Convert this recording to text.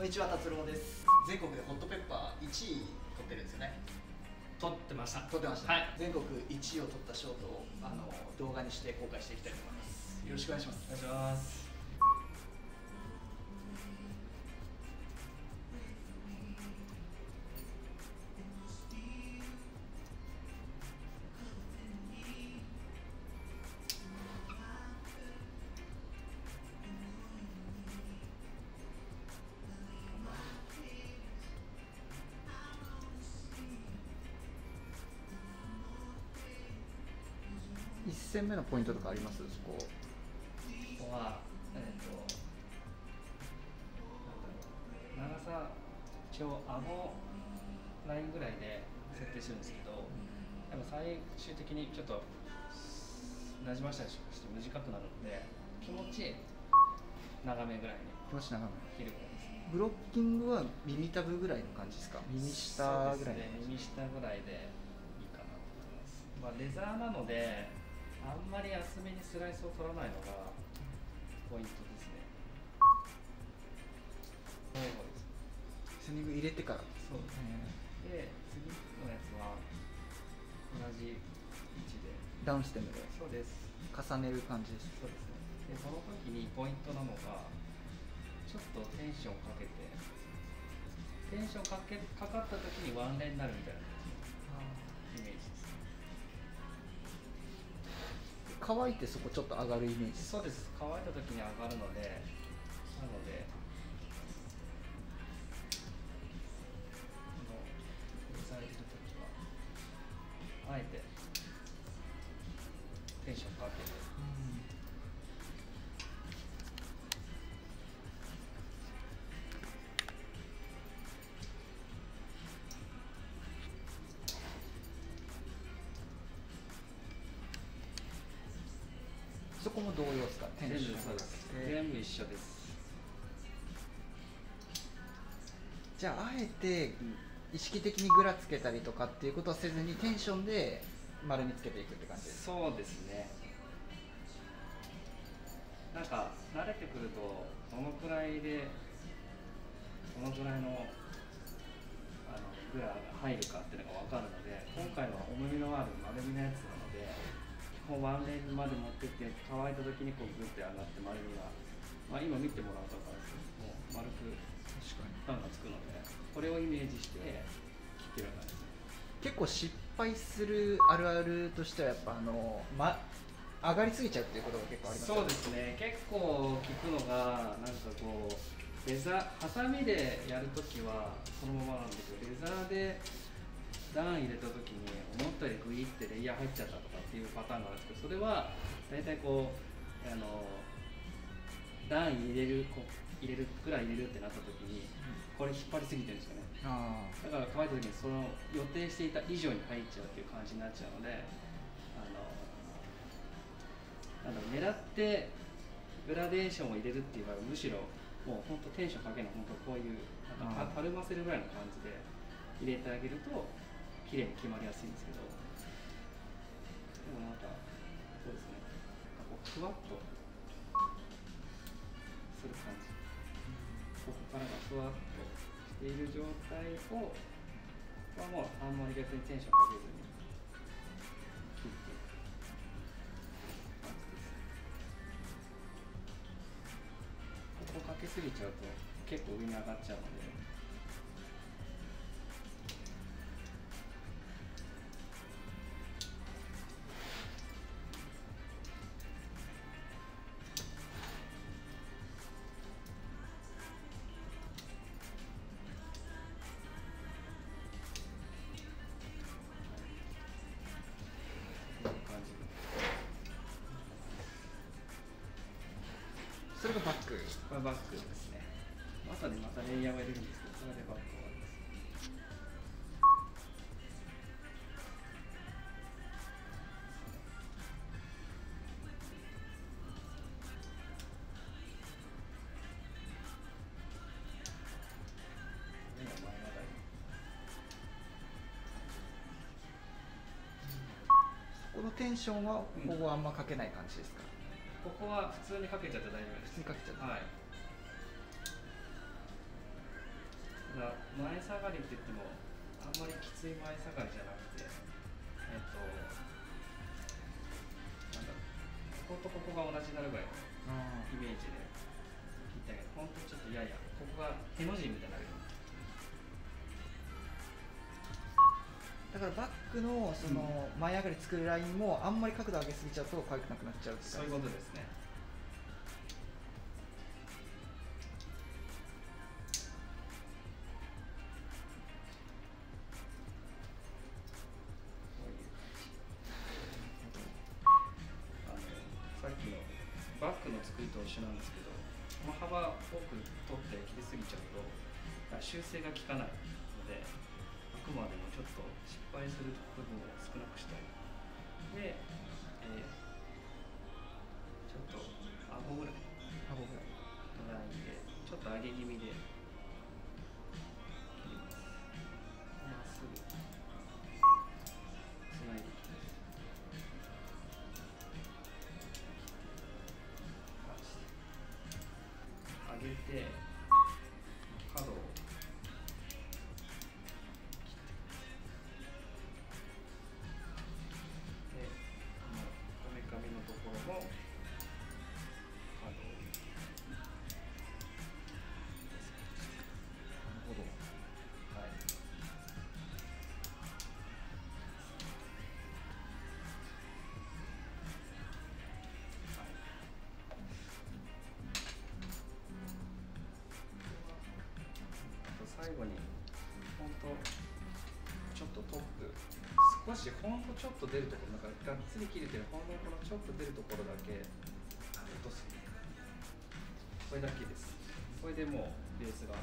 こんにちは達郎です。全国でホットペッパー1位取ってるんですよね。撮ってました。取ってました、はい。全国1位を取ったショートをあの動画にして公開していきたいと思います。よろしくお願いします。お願いします戦目のポイントとかあります？そこ。ここはえっ、と長さ一応顎ラインぐらいで設定してるんですけどでも最終的にちょっとなじましたりして短くなるので気持ち長めぐらいに気持ち長め。切るぐらいです。ブロッキングは耳たぶぐらいの感じですか？耳下ぐらいね。耳下ぐらいでいいかなと思います、まあ、レザーなのであんまり厚めにスライスを取らないのがポイントですね。そうですセニグ入れてからそうですで次のやつは同じ位置で。ダウンステムでそうです。重ねる感じです。そうですね。でその時にポイントなのがちょっとテンションかけてテンションかけかかった時にワンレンになるみたいなイメージです乾いてそこちょっと上がるイメージそうです。乾いた時に上がるのでそこも同様ですか？テンションそうです。えー全部一緒です。じゃああえて意識的にグラつけたりとかっていうことはせずにテンションで丸みつけていくって感じですそうですね。なんか慣れてくるとどのくらいでどのくらいのあのグラが入るかっていうのが分かるので今回は重みのある丸みのやつなので基本ワンレンまで持ってって乾いた時にこうグッて上がって丸みが、まあ、今見てもらうと分かるんですけどもう丸く確かにパンがつくのでこれをイメージして切ってるわけですね結構失敗するあるあるとしてはやっぱあの、ま、上がりすぎちゃうっていうことが結構ありますそうですね。結構聞くのがなんかこうレザーハサミでやるときはそのままなんだけどレザーで段入れたときに思ったよりグイってレイヤー入っちゃったとかっていうパターンがあるんですけどそれは大体こうあの段入れるこう入れるくらい入れるってなったときにこれ引っ張りすぎてるんですよね。あだから乾いた時にその予定していた以上に入っちゃうっていう感じになっちゃうのであの狙ってグラデーションを入れるっていう場合はむしろもう本当テンションかけない本当こういうなんかたるませるぐらいの感じで入れてあげると綺麗に決まりやすいんですけど。でもなんかそうですね。なんかこうふわっとする感じここからがふわっとしている状態をはもうあんまり逆にテンションかけずに切っていく感じですここかけすぎちゃうと結構上に上がっちゃうので。れがバックこれバックですね後でまたレイヤーを入れるんですけどそれでバック終わりですこのテンションはここはあんまかけない感じですか、ここは普通にかけちゃって大丈夫です普通にかけちゃってはい。前下がりって言ってもあんまりきつい前下がりじゃなくてえっとなんだこことここが同じになるぐらいのイメージで切ったけどほんとちょっとややここがへの字みたいになるよからバックのその前上がり作るラインもあんまり角度上げすぎちゃうと可愛くなくなっちゃうそういうことですね。バッグの作りと一緒なんですけどこの幅多く取って切りすぎちゃうとあ修正が効かないので敗する部分を少なくしたい。で、えーちょっと顎ぐらい顎ぐらいのラインでちょっと上げ気味で最後に本当ちょっとトップ少しほんとちょっと出るところだからがっつり切れてるほんのこのちょっと出るところだけ落とす。これだけです。これでもうベースが